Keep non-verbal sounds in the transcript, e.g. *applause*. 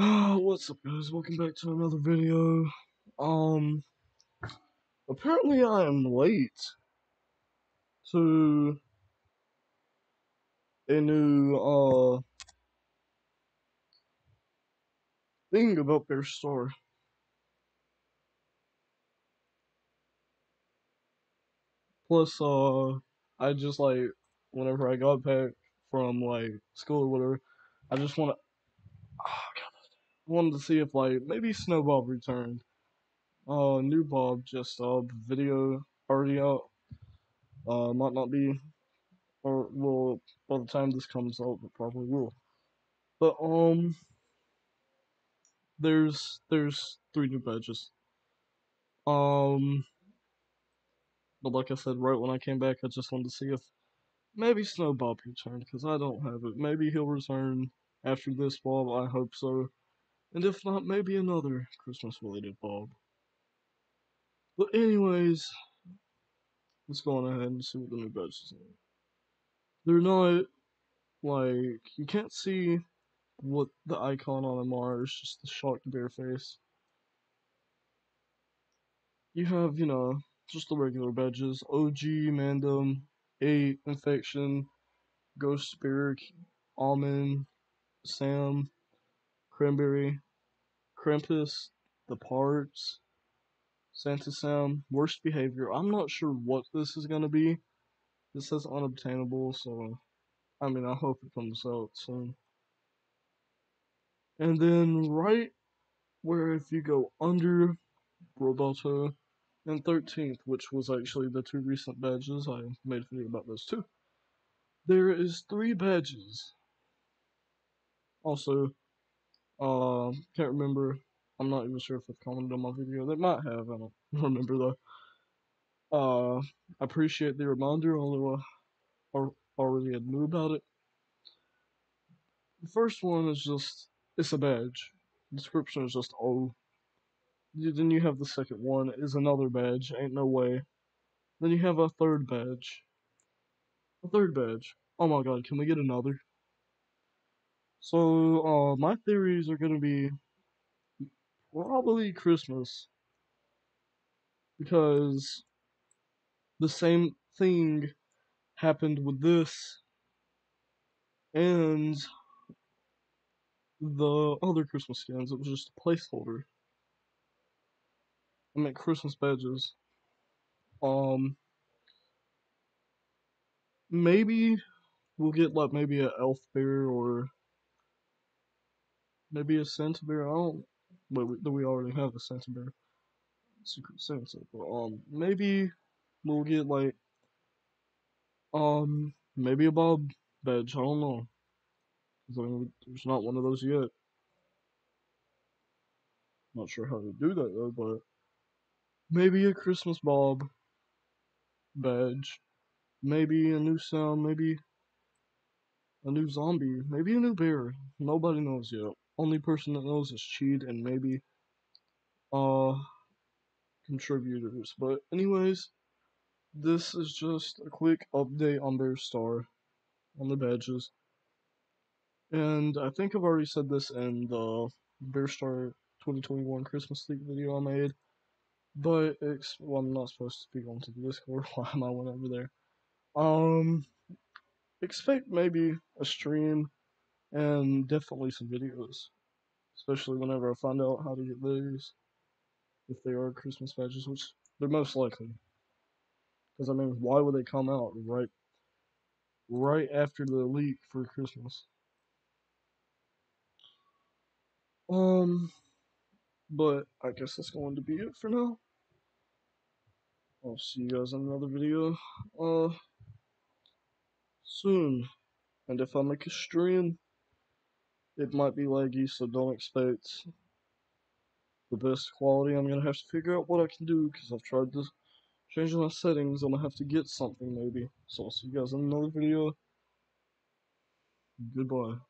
*gasps* What's up guys, welcome back to another video. Um, apparently I am late to a new, uh, thing about their store. Plus, uh, I just like, whenever I got back from like school or whatever, I just want to, oh, wanted to see if like maybe Snowbob returned. Uh, new Bob just uh video already out. Uh, might not be, or will by the time this comes out, it probably will. But um, there's there's three new badges. Um, but like I said, right when I came back, I just wanted to see if maybe Snowbob returned because I don't have it. Maybe he'll return after this Bob. I hope so. And if not, maybe another Christmas related Bob. But anyways, let's go on ahead and see what the new badges are. They're not like you can't see what the icon on them are, it's just the shocked bear face. You have, you know, just the regular badges. OG, Mandem, 8, Infection, Ghost Spirit, Almond, Sam, Cranberry, Krampus, The Parts, Santa Sam, Worst Behavior. I'm not sure what this is going to be. This says unobtainable, so I mean, I hope it comes out soon. And then right where if you go under Roboto and 13th, which was actually the two recent badges, I made a video about those too. There is three badges. Also, uh, can't remember. I'm not even sure if they've commented on my video. They might have. I don't *laughs* remember though. Uh, I appreciate the reminder, although I already had knew about it. The first one is just it's a badge. The description is just oh. Then you have the second one is another badge. Ain't no way. Then you have a third badge. A third badge. Oh my god, can we get another? So, uh, my theories are gonna be probably Christmas. Because the same thing happened with this and the other Christmas skins. It was just a placeholder. I meant Christmas badges. Um, maybe we'll get like maybe a elf bear or maybe a Santa bear. I don't. But we, we already have a Santa bear, Secret Santa. But um, maybe we'll get like um maybe a Bob badge. I don't know. I mean, there's not one of those yet. Not sure how to do that though, but maybe a Christmas Bob badge. Maybe a new sound, maybe a new zombie, maybe a new bear. Nobody knows yet. Only person that knows is Cheat and maybe uh contributors. But anyways, this is just a quick update on Bear Star on the badges. And I think I've already said this in the Bear Star 2021 Christmas League video I made. But it's well, I'm not supposed to be speak onto the Discord. *laughs* Why am I went over there? Um, expect maybe a stream and definitely some videos, especially whenever I find out how to get those, if they are Christmas badges, which they're most likely. Because I mean, why would they come out right, right after the leak for Christmas? Um, but I guess that's going to be it for now. I'll see you guys in another video, uh, soon. And if I make a stream, it might be laggy, so don't expect the best quality. I'm gonna have to figure out what I can do, because I've tried to change my settings. I'm gonna have to get something, maybe. So I'll see you guys in another video. Goodbye.